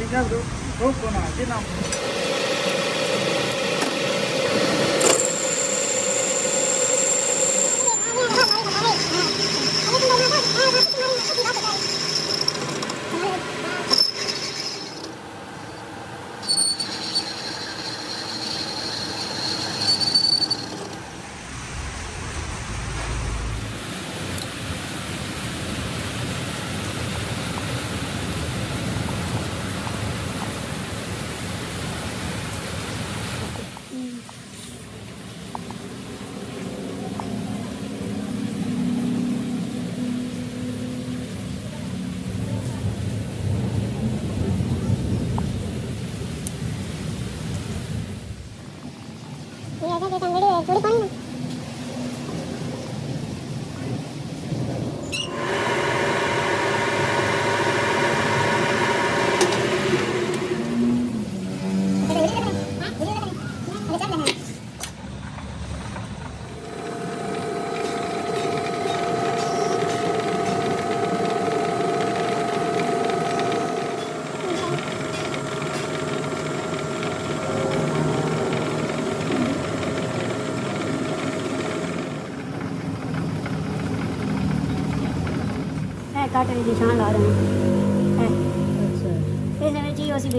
一下子都都不拿劲了。ਕੱਟ ਦੀ ਨਿਸ਼ਾਨ ਲਾ ਦੇਣਾ ਇਹ ਇਹਦੇ ਵਿੱਚ ਹੀ ਅਸੀਂ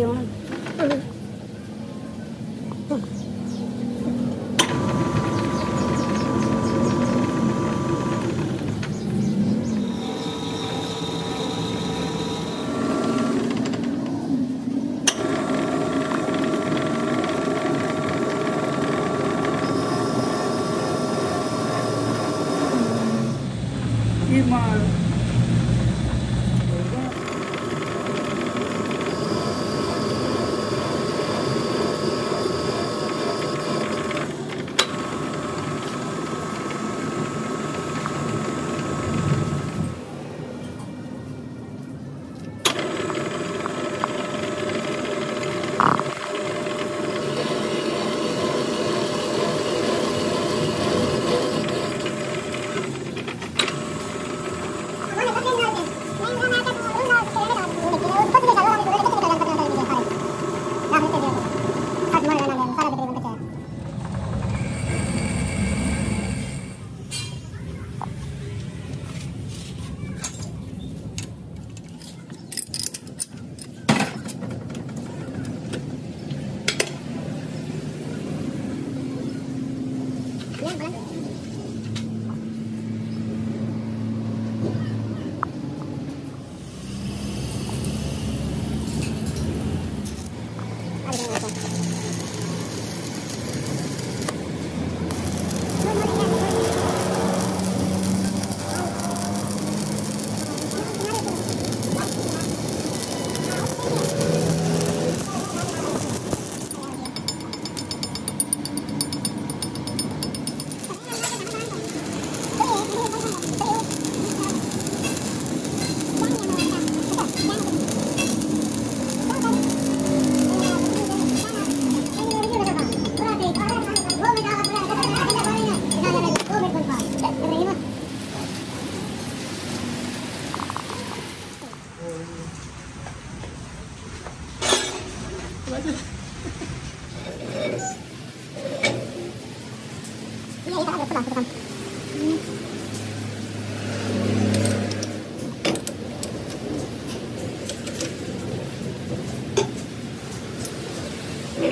啥？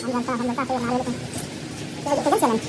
咱们大，咱们大，还有哪个呢？这个有多少钱？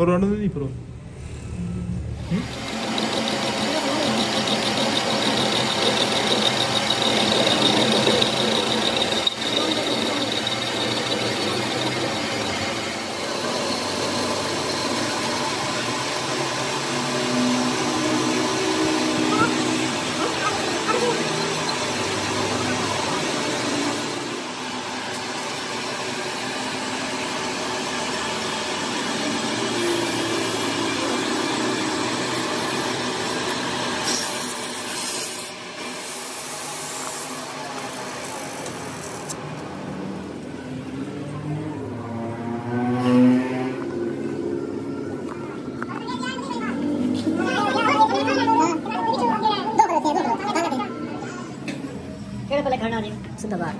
por orden y por. 看到你，真的吧？